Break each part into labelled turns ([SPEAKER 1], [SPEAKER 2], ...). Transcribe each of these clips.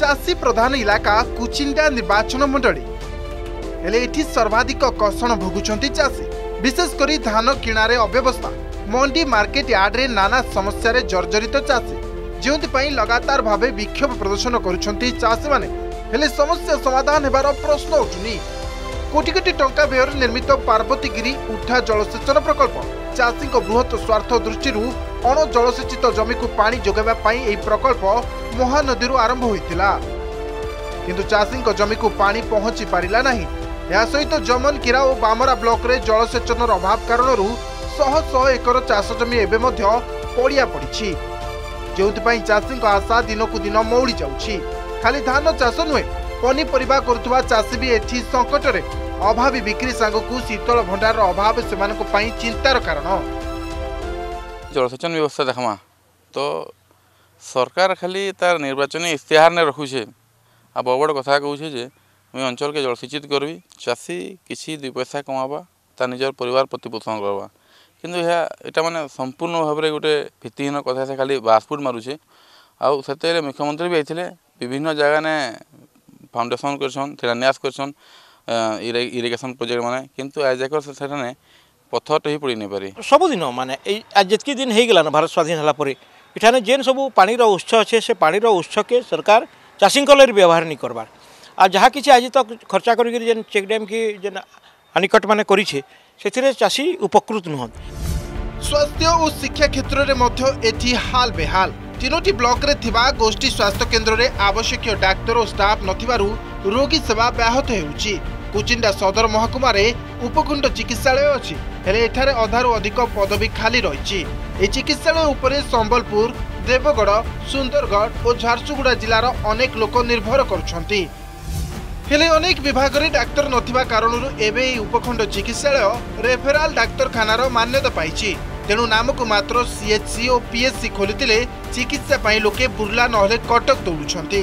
[SPEAKER 1] ଚାଷୀ ପ୍ରଧାନ ଇଲାକା କୁଚିଣ୍ଡା ନିର୍ବାଚନ ମଣ୍ଡଳୀ ହେଲେ ଏଠି ସର୍ବାଧିକ କଷଣ ଭୋଗୁଛନ୍ତି ଚାଷୀ ବିଶେଷ କରି ଧାନ କିଣାରେ ଅବ୍ୟବସ୍ଥା ମଣ୍ଡି ମାର୍କେଟ ଆଡ଼ରେ ନାନା ସମସ୍ୟାରେ ଜର୍ଜରିତ ଚାଷୀ ଯେଉଁଥିପାଇଁ ଲଗାତାର ଭାବେ ବିକ୍ଷୋଭ ପ୍ରଦର୍ଶନ କରୁଛନ୍ତି ଚାଷୀମାନେ ହେଲେ ସମସ୍ୟା ସମାଧାନ ହେବାର ପ୍ରଶ୍ନ ଉଠୁନି কোটি কোটি টঙ্কা ব্যয়ের নির্মিত পার্বতীগিরি উঠা জলসেচন প্রকল্প চাষী বৃহৎ স্বার্থ দৃষ্টি ଅଣଜଳସେଚିତ ଜମିକୁ ପାଣି ଯୋଗାଇବା ପାଇଁ ଏହି ପ୍ରକଳ୍ପ ମହାନଦୀରୁ ଆରମ୍ଭ ହୋଇଥିଲା କିନ୍ତୁ ଚାଷୀଙ୍କ ଜମିକୁ ପାଣି ପହଞ୍ଚି ପାରିଲା ନାହିଁ ଏହା ସହିତ ଜମନକିରା ଓ ବାମରା ବ୍ଲକରେ ଜଳସେଚନର ଅଭାବ କାରଣରୁ ଶହ ଶହ ଏକର ଚାଷ ଜମି ଏବେ ମଧ୍ୟ ପଡ଼ିଆ ପଡ଼ିଛି ଯେଉଁଥିପାଇଁ ଚାଷୀଙ୍କ ଆଶା ଦିନକୁ ଦିନ ମଉଳି ଯାଉଛି ଖାଲି ଧାନ ଚାଷ ନୁହେଁ ପନିପରିବା କରୁଥିବା ଚାଷୀ ବି ଏଠି ସଙ୍କଟରେ ଅଭାବୀ ବିକ୍ରି ସାଙ୍ଗକୁ ଶୀତଳ ଭଣ୍ଡାରର ଅଭାବ ସେମାନଙ୍କ ପାଇଁ ଚିନ୍ତାର କାରଣ
[SPEAKER 2] ଜଳସେଚନ ବ୍ୟବସ୍ଥା ଦେଖ୍ମା ତ ସରକାର ଖାଲି ତାର ନିର୍ବାଚନୀ ଇସ୍ତିହାରନେ ରଖୁଛେ ଆଉ ବଡ଼ ବଡ଼ କଥା କହୁଛେ ଯେ ମୁଇଁ ଅଞ୍ଚଳକେ ଜଳସେଚିତ କରିବି ଚାଷୀ କିଛି ଦୁଇ ପଇସା କମାବା ତା ନିଜର ପରିବାର ପ୍ରତିପୋଷଣ କରବା କିନ୍ତୁ ଏହା ଏଇଟା ମାନେ ସମ୍ପୂର୍ଣ୍ଣ ଭାବରେ ଗୋଟେ ଭିତ୍ତିହୀନ କଥା ସେ ଖାଲି ବାସପୁଟ ମାରୁଛେ ଆଉ ସେତେବେଳେ ମୁଖ୍ୟମନ୍ତ୍ରୀ ବି ହେଇଥିଲେ ବିଭିନ୍ନ ଜାଗାନେ ଫାଉଣ୍ଡେସନ କରିଛନ୍ ଶିଳାନ୍ୟାସ କରିଛନ୍ ଇରିଗେସନ ପ୍ରୋଜେକ୍ଟ ମାନେ କିନ୍ତୁ ଆଇଜାକର ସେଠାନେ পথ হি পড়ি
[SPEAKER 3] নেপারি সবুদিন মানে এই যেতকি দিন হয়ে গেল ভারত স্বাধীন হলা পরে এখানে যেন সব পানির উৎস আছে সে পানির উৎসকে সরকার চাষী কলের ব্যবহার নি করবার আর যা কিছু আজ তো খরচা করি যে চেক ড্যাম কি যে আনিকট মানে করিছে সে চাষী উপকৃত
[SPEAKER 1] নুহ স্বাস্থ্য ও শিক্ষা ক্ষেত্রে এটি হাল বেহাল তিনোটি ব্লকরে থিবা গোষ্ঠী স্বাস্থ্য কেন্দ্রে আবশ্যকীয় ডাক্তার ও স্টাফ নথিবারু রোগী সেবা ব্যাহত হেউচি কুচিন্ডা সদর মহকুমারে ଉପକଣ୍ଠ ଚିକିତ୍ସାଳୟ ଅଛି ହେଲେ ଏଠାରେ ଅଧାରୁ ଅଧିକ ପଦବୀ ଖାଲି ରହିଛି ଏହି ଚିକିତ୍ସାଳୟ ଉପରେ ସମ୍ବଲପୁର ଦେବଗଡ଼ ସୁନ୍ଦରଗଡ଼ ଓ ଝାରସୁଗୁଡ଼ା ଜିଲ୍ଲାର ଅନେକ ଲୋକ ନିର୍ଭର କରୁଛନ୍ତି ହେଲେ ଅନେକ ବିଭାଗରେ ଡାକ୍ତର ନଥିବା କାରଣରୁ ଏବେ ଏହି ଉପଖଣ୍ଡ ଚିକିତ୍ସାଳୟ ରେଫେରାଲ ଡାକ୍ତରଖାନାର ମାନ୍ୟତା ପାଇଛି ତେଣୁ ନାମକୁ ମାତ୍ର ସିଏଚ୍ସି ଓ ପିଏଚ୍ସି ଖୋଲିଥିଲେ ଚିକିତ୍ସା ପାଇଁ ଲୋକେ ବୁର୍ଲା ନହେଲେ କଟକ ଦୌଡ଼ୁଛନ୍ତି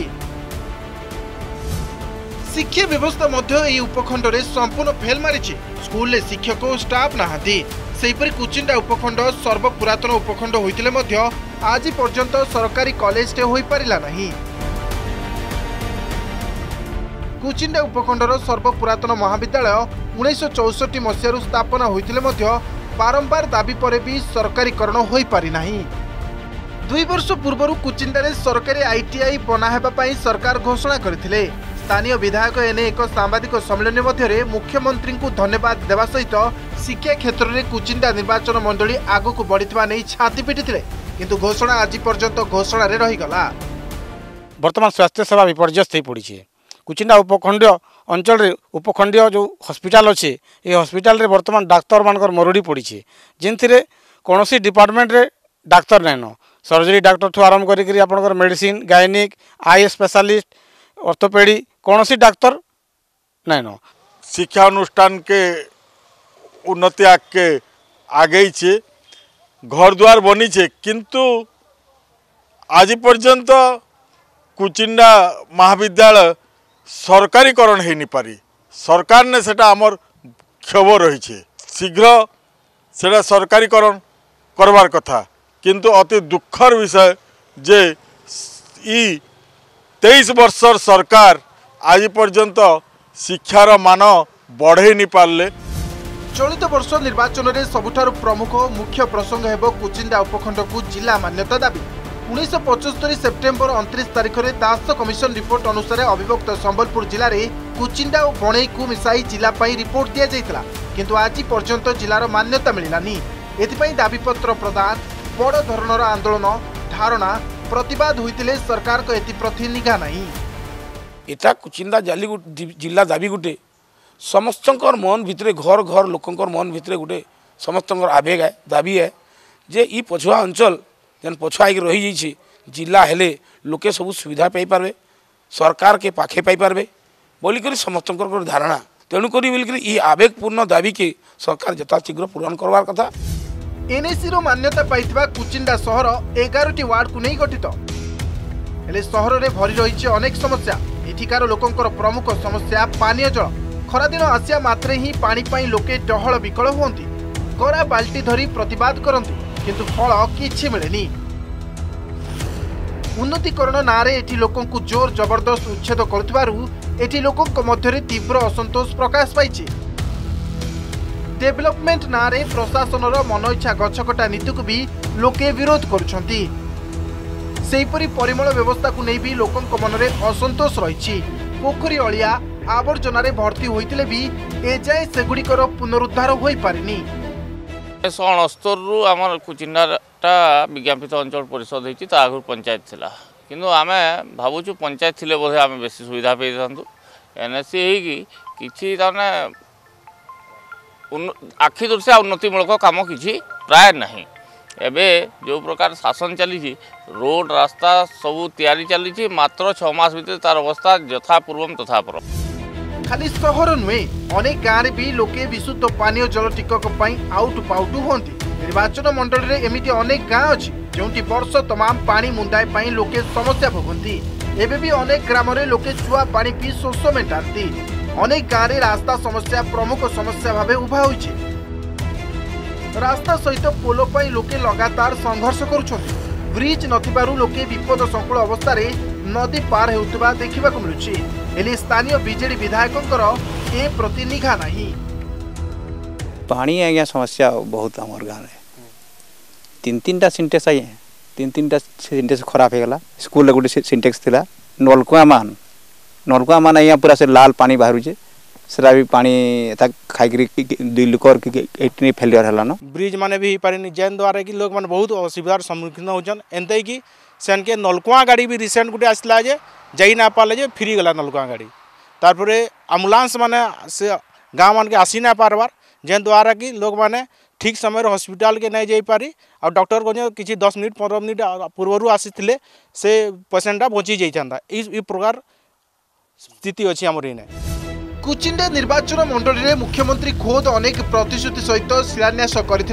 [SPEAKER 1] ଶିକ୍ଷା ବ୍ୟବସ୍ଥା ମଧ୍ୟ ଏହି ଉପଖଣ୍ଡରେ ସମ୍ପୂର୍ଣ୍ଣ ଫେଲ୍ ମାରିଛି ସ୍କୁଲରେ ଶିକ୍ଷକ ଓ ଷ୍ଟାଫ୍ ନାହାନ୍ତି ସେହିପରି କୁଚିଣ୍ଡା ଉପଖଣ୍ଡ ସର୍ବପୁରାତନ ଉପଖଣ୍ଡ ହୋଇଥିଲେ ମଧ୍ୟ ଆଜି ପର୍ଯ୍ୟନ୍ତ ସରକାରୀ କଲେଜଟେ ହୋଇପାରିଲା ନାହିଁ କୁଚିଣ୍ଡା ଉପଖଣ୍ଡର ସର୍ବପୁରାତନ ମହାବିଦ୍ୟାଳୟ ଉଣେଇଶହ ଚଉଷଠି ମସିହାରୁ ସ୍ଥାପନା ହୋଇଥିଲେ ମଧ୍ୟ ବାରମ୍ବାର ଦାବି ପରେ ବି ସରକାରୀକରଣ ହୋଇପାରିନାହିଁ ଦୁଇ ବର୍ଷ ପୂର୍ବରୁ କୁଚିଣ୍ଡାରେ ସରକାରୀ ଆଇଟିଆଇ ବନା ହେବା ପାଇଁ ସରକାର ଘୋଷଣା କରିଥିଲେ ସ୍ଥାନୀୟ ବିଧାୟକ ଏନେଇ ଏକ ସାମ୍ବାଦିକ ସମ୍ମିଳନୀ ମଧ୍ୟରେ ମୁଖ୍ୟମନ୍ତ୍ରୀଙ୍କୁ ଧନ୍ୟବାଦ ଦେବା ସହିତ ଶିକ୍ଷା କ୍ଷେତ୍ରରେ କୁଚିନ୍ଦା ନିର୍ବାଚନ ମଣ୍ଡଳୀ ଆଗକୁ ବଢ଼ିଥିବା ନେଇ ଛାତି ପିଟିଥିଲେ କିନ୍ତୁ ଘୋଷଣା ଆଜି ପର୍ଯ୍ୟନ୍ତ ଘୋଷଣାରେ ରହିଗଲା
[SPEAKER 3] ବର୍ତ୍ତମାନ ସ୍ୱାସ୍ଥ୍ୟସେବା ବିପର୍ଯ୍ୟସ୍ତ ହୋଇ ପଡ଼ିଛି କୁଚିନ୍ଦା ଉପଖଣ୍ଡୀୟ ଅଞ୍ଚଳରେ ଉପଖଣ୍ଡୀୟ ଯେଉଁ ହସ୍ପିଟାଲ ଅଛି ଏ ହସ୍ପିଟାଲରେ ବର୍ତ୍ତମାନ ଡାକ୍ତରମାନଙ୍କର ମରୁଡ଼ି ପଡ଼ିଛି ଯେନ୍ଥିରେ କୌଣସି ଡିପାର୍ଟମେଣ୍ଟରେ ଡାକ୍ତର ନାଇଁନ ସର୍ଜରୀ ଡାକ୍ତରଠୁ ଆରମ୍ଭ କରିକି ଆପଣଙ୍କର medicine gynaec eye specialist orthopaedic କୌଣସି ଡାକ୍ତର ନାଇଁନ
[SPEAKER 4] ଶିକ୍ଷାନୁଷ୍ଠାନକେ ଉନ୍ନତି ଆଗକେ ଆଗେଇଛେ ঘর দুয়ার বনিছে কিন্তু আজি পর্যন্ত কুচিন্ডা মহাবিদ্যালয় সরকারীকরণ হয়ে পারি সরকার নে সেটা আমার ক্ষোভ রয়েছে শীঘ্র সেটা সরকারীকরণ করবার কথা কিন্তু অতি দুঃখর বিষয় যে ই তেইশ বর্ষর সরকার आज पर्यंत शिक्षार मान बढ़ेनि पारे
[SPEAKER 1] चलित बर्ष निर्वाचन में सबुठ प्रमुख मुख्य प्रसंग हो कुचिंदा उखंड को जिला मान्यता दाबी उन्नीस पचस्तरी सेप्टेम्बर अंतीस तारीख में दास कमिशन रिपोर्ट अनुसार अभिभक्त सम्बलपुर जिले में कुचिंदा और बणई को मिशाई जिला रिपोर्ट दि जाता किंतु आज पर्यंत जिलार मान्यता मिललानी एथपाई दाबीपत्र प्रदान बड़धरण आंदोलन धारणा प्रतवाद होते सरकार
[SPEAKER 5] को एति प्रति निघा नहीं ଏଟା କୁଚିନ୍ଦା ଜାଲି ଜିଲ୍ଲା ଦାବି ଗୋଟେ ସମସ୍ତଙ୍କର ମନ ଭିତରେ ଘର ଘର ଲୋକଙ୍କର ମନ ଭିତରେ ଗୋଟେ ସମସ୍ତଙ୍କର ଆବେଗ ହେ ଦାବି ହେ ଯେ ଇ ପଛୁଆ ଅଞ୍ଚଳ ଯେନ୍ ପଛୁଆ ହେଇକି ରହିଯାଇଛି ଜିଲ୍ଲା ହେଲେ ଲୋକେ ସବୁ ସୁବିଧା ପାଇପାରିବେ ସରକାରକେ ପାଖେ ପାଇପାରିବେ ବୋଲିକରି ସମସ୍ତଙ୍କର ଧାରଣା ତେଣୁକରି ବୋଲିକରି ଇ ଆବେଗପୂର୍ଣ୍ଣ ଦାବିକେ ସରକାର ଯଥାଶୀଘ୍ର ପୂରଣ କରବାର କଥା
[SPEAKER 1] ଏନ୍ଏସିରୁ ମାନ୍ୟତା ପାଇଥିବା କୁଚିଣ୍ଡା ସହର ଏଗାରଟି ୱାର୍ଡକୁ ନେଇ ଗଠିତ ହେଲେ ସହରରେ ଭରି ରହିଛି ଅନେକ ସମସ୍ୟା ଏଠିକାର ଲୋକଙ୍କର ପ୍ରମୁଖ ସମସ୍ୟା ପାନୀୟ ଜଳ ଖରାଦିନ ଆସିବା ମାତ୍ରେ ହିଁ ପାଣି ପାଇଁ ଲୋକେ ଡହଳ ବିକଳ ହୁଅନ୍ତି କରା ବାଲ୍ଟି ଧରି ପ୍ରତିବାଦ କରନ୍ତି କିନ୍ତୁ ଫଳ କିଛି ମିଳେନି ଉନ୍ନତିକରଣ ନାଁରେ ଏଠି ଲୋକଙ୍କୁ ଜୋର ଜବରଦସ୍ତ ଉଚ୍ଛେଦ କରୁଥିବାରୁ ଏଠି ଲୋକଙ୍କ ମଧ୍ୟରେ ତୀବ୍ର ଅସନ୍ତୋଷ ପ୍ରକାଶ ପାଇଛି ଡେଭଲପମେଣ୍ଟ ନାଁରେ ପ୍ରଶାସନର ମନଇଚ୍ଛା ଗଛକଟା ନୀତିକୁ ବି ଲୋକେ ବିରୋଧ କରୁଛନ୍ତି ସେହିପରି ପରିମଳ ବ୍ୟବସ୍ଥାକୁ ନେଇ ବି ଲୋକଙ୍କ ମନରେ ଅସନ୍ତୋଷ ରହିଛି ପୋଖରୀ ଅଳିଆ ଆବର୍ଜନାରେ ଭର୍ତ୍ତି ହୋଇଥିଲେ ବି ଏଯାଏଁ ସେଗୁଡ଼ିକର ପୁନରୁଦ୍ଧାର ହୋଇପାରିନି
[SPEAKER 6] ଅଣସ୍ତରରୁ ଆମର କୁଚିଣ୍ଡାଟା ବିଜ୍ଞାପିତ ଅଞ୍ଚଳ ପରିଷଦ ହେଇଛି ତା ଆଗରୁ ପଞ୍ଚାୟତ ଥିଲା କିନ୍ତୁ ଆମେ ଭାବୁଛୁ ପଞ୍ଚାୟତ ଥିଲେ ବୋଧେ ଆମେ ବେଶୀ ସୁବିଧା ପାଇଥାନ୍ତୁ ଏନ୍ ଏସ୍ ସି ହେଇକି କିଛି ତାମାନେ ଆଖି ଦୃଶ୍ୟ ଉନ୍ନତିମୂଳକ କାମ କିଛି ପ୍ରାୟ ନାହିଁ ଏବେ ଯେଉଁ ପ୍ରକାର ଶାସନ ଚାଲିଛି ରୋଡ଼ ରାସ୍ତା ସବୁ ତିଆରି ଚାଲିଛି ମାତ୍ର ଛଅ ମାସ ଭିତରେ ତାର ଅବସ୍ଥା ଯଥା ପୂର୍ବମ୍ ତଥା ପର
[SPEAKER 1] ଖାଲି ସହର ନୁହେଁ ଅନେକ ଗାଁରେ ବି ଲୋକେ ବିଶୁଦ୍ଧ ପାନୀୟ ଜଳ ଟିକକ ପାଇଁ ଆଉଟୁ ପାଉଟୁ ହୁଅନ୍ତି ନିର୍ବାଚନ ମଣ୍ଡଳୀରେ ଏମିତି ଅନେକ ଗାଁ ଅଛି ଯେଉଁଠି ବର୍ଷ ତମାମ ପାଣି ମୁନ୍ଦାଏ ପାଇଁ ଲୋକେ ସମସ୍ୟା ଭୋଗନ୍ତି ଏବେ ବି ଅନେକ ଗ୍ରାମରେ ଲୋକେ ଛୁଆ ପାଣି ପିଇ ଶୋଷ ମେଣ୍ଟାନ୍ତି ଅନେକ ଗାଁରେ ରାସ୍ତା ସମସ୍ୟା ପ୍ରମୁଖ ସମସ୍ୟା ଭାବେ ଉଭା ହୋଇଛି রাস্তা সহিত পোল পাই লোকে লগাতার সংঘর্ষ করছেন ব্রিজ নথিবারু লোকে বিপদ সংকুল অবস্থায় নদী পার হেউথিবা দেখিবাকু মিলুছি ହେଲେ ସ୍ଥାନୀୟ ବିଜେଡି ବିଧାୟକଙ୍କର ଏ ପ୍ରତି ନିଘା ନାହିଁ
[SPEAKER 7] ପାଣି ଆଜ୍ଞା ସମସ୍ୟା ବହୁତ ଆମର ଗାଁରେ ତିନି ତିନିଟା ସିଣ୍ଟେକ୍ସ ଆଜ୍ଞା ତିନି ତିନିଟା ସିଣ୍ଟେକ୍ସ ଖରାପ ହେଇଗଲା ସ୍କୁଲରେ ଗୋଟେ ସିଣ୍ଟେକ୍ସ ଥିଲା ନଲକୁଆ ମାନ ନଲକୁଆ ମାନ ଆଜ୍ଞା ପୁରା ସେ ଲାଲ ପାଣି ବାହାରୁଛେ सर भी पाता खाई दुई लोक फेलियर हलान ब्रिज
[SPEAKER 3] मैंने भी पारे जेन द्वारा कि लोक मैंने बहुत असुविधार सम्मुखीन होते कि सेनके नलकुआ गाड़ी भी रिसेंट गोटे आसला जे जाई ना पारे जे फ्री गला नलकुआ गाड़ी तार आंबुलांस मैंने से गाँव मान के आसी ना पार्बार जेन द्वारा कि लोक मैंने ठीक समय हस्पिटाल के नहीं जापारी आ डक्टर को किसी दस मिनिट पंद्रह मिनिट पूर्व आसी से पेसेंटा बची जाता इ प्रकार स्थिति अच्छी आमर
[SPEAKER 1] इन्हें কুচিন্ডা নির্বাচন মন্ডলী মুখ্যমন্ত্রী খোদ অনেক প্রতিশ্রুতি সহিত শিলান্যাস করে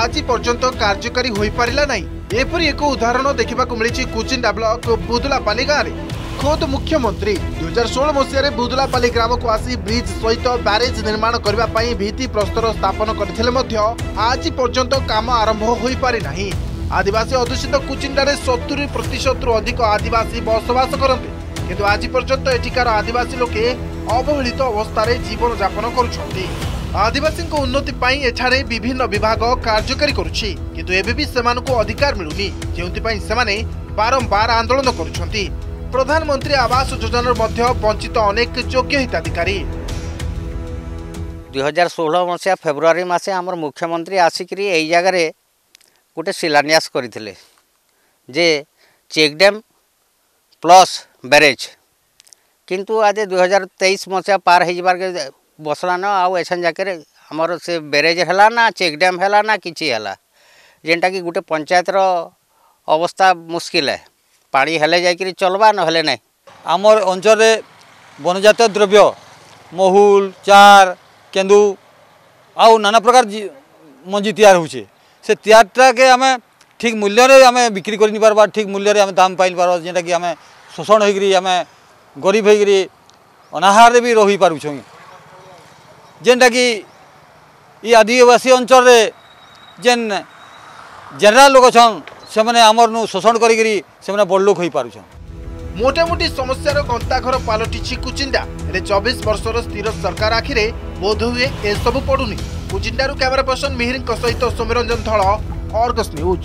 [SPEAKER 1] আজ পর্যন্ত কার্যকারী হয়ে পারা না এপরি এক উদাহরণ দেখা মিছে কুচিন্ডা ব্লক বুদুলাপালি গাঁরে খোদ মুখ্যমন্ত্রী দুই হাজার ষোল মশায় বুদুলাপালি গ্রামক আসি ব্রিজ সহ ব্যারেজ নির্মাণ করা ভিত্তিপ্রস্তর স্থাপন করে আজ পর্যন্ত কাম আরম্ভ হয়ে পারি না আদিবাসী অধ্যুষিত কুচিন্ডার সতুরি প্রতিশতরু অধিক আদিবাসী বসবাস করতে কিন্তু আজ পর্যন্ত এটিকার আদিবাসী লোকে অবহেলিত অবস্থায় জীবন যাপন করছেন আদিবাসী উন্নতি পাই এখানে বিভিন্ন বিভাগ কার্যকারী করছে কিন্তু এবেবি সেমানকু অধিকার মিলুনি যেউথিপাই সেমানে বারম্বার আন্দোলন করছেন প্রধানমন্ত্রী আবাস যোজনার মধ্যে বঞ্চিত অনেক যোগ্য
[SPEAKER 8] হিতাধিকারী দুই হাজার ষোল মশিয়া ফেব্রুয়ারি মাসে আমার মুখ্যমন্ত্রী আসিকি এই জায়গায় গোটে শিলান্যাস করে যে চেকড্যাম প্লস ব্যারেজ କିନ୍ତୁ ଆଜି ଦୁଇ ହଜାର ତେଇଶ ମସିହା ପାର ହେଇଯିବାର୍କେ ବସଲାନ ଆଉ ଏଛନ୍ ଯାକରେ ଆମର ସେ ବ୍ୟାରେଜ୍ ହେଲା ନା ଚେକ୍ ଡ୍ୟାମ୍ ହେଲା ନା କିଛି ହେଲା ଯେନ୍ଟାକି ଗୋଟେ ପଞ୍ଚାୟତର ଅବସ୍ଥା ମୁସ୍କିଲ ହେ ପାଣି ହେଲେ ଯାଇକିରି ଚଲ୍ବା ନହେଲେ ନାହିଁ
[SPEAKER 9] ଆମର ଅଞ୍ଚଳରେ ବନଜାତୀୟ ଦ୍ରବ୍ୟ ମହୁଲ ଚାର କେନ୍ଦୁ ଆଉ ନାନା ପ୍ରକାର ମଞ୍ଜି ତିଆରି ହେଉଛେ ସେ ତିଆରଟାକେ ଆମେ ଠିକ୍ ମୂଲ୍ୟରେ ଆମେ ବିକ୍ରି କରିନି ପାର୍ବା ଠିକ୍ ମୂଲ୍ୟରେ ଆମେ ଦାମ ପାଇନି ପାର୍ବା ଯେନ୍ଟାକି ଆମେ ଶୋଷଣ ହେଇକିରି ଆମେ ଗରିବ ହେଇକିରି ଅନାହାରରେ ବି ରହିପାରୁଛନ୍ ଯେନ୍ଟାକି ଇ ଆଦିବାସୀ ଅଞ୍ଚଳରେ ଯେନ୍ ଜେନେରାଲ ଲୋକ ଅଛନ୍ ସେମାନେ ଆମରନୁ ଶୋଷଣ କରିକିରି ସେମାନେ ବଡ଼ଲୋକ ହୋଇପାରୁଛନ୍
[SPEAKER 1] ମୋଟାମୋଟି ସମସ୍ୟାର ଗନ୍ତାଘର ପାଲଟିଛି କୁଚିଣ୍ଡା ହେଲେ ଚବିଶ ବର୍ଷର ସ୍ଥିର ସରକାର ଆଖିରେ ବୋଧହୁଏ ଏସବୁ ପଡ଼ୁନି କୁଚିଣ୍ଡାରୁ କ୍ୟାମେରା ପର୍ସନ ମିହିରଙ୍କ ସହିତ ସୌମ୍ୟରଞ୍ଜନ ଧଳ ଅର୍ଗସ୍ ନ୍ୟୁଜ୍